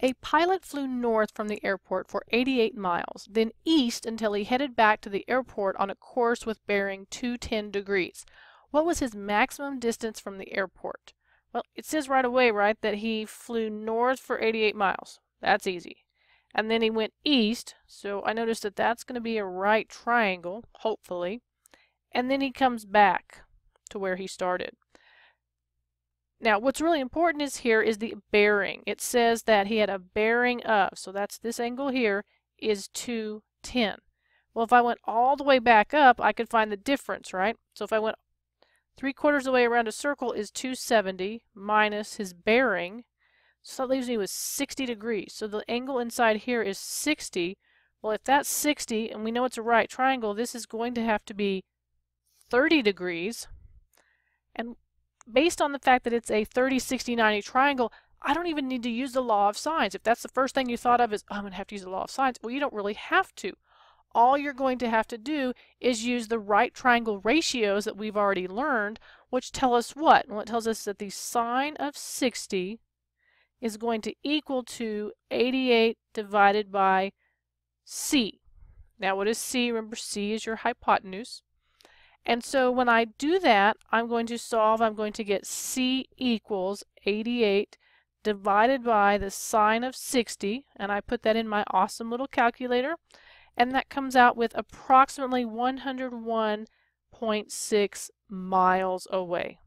A pilot flew north from the airport for 88 miles, then east until he headed back to the airport on a course with bearing 210 degrees. What was his maximum distance from the airport? Well, it says right away, right, that he flew north for 88 miles. That's easy. And then he went east, so I noticed that that's going to be a right triangle, hopefully. And then he comes back to where he started. Now, what's really important is here is the bearing. It says that he had a bearing of, so that's this angle here, is 210. Well, if I went all the way back up, I could find the difference, right? So if I went three quarters of the way around a circle is 270 minus his bearing, so that leaves me with 60 degrees. So the angle inside here is 60. Well, if that's 60, and we know it's a right triangle, this is going to have to be 30 degrees. And based on the fact that it's a 30, 60, 90 triangle, I don't even need to use the law of sines. If that's the first thing you thought of is, oh, I'm going to have to use the law of sines, well, you don't really have to. All you're going to have to do is use the right triangle ratios that we've already learned, which tell us what? Well, it tells us that the sine of 60 is going to equal to 88 divided by c. Now, what is c? Remember, c is your hypotenuse. And so when I do that, I'm going to solve, I'm going to get C equals 88 divided by the sine of 60, and I put that in my awesome little calculator, and that comes out with approximately 101.6 miles away.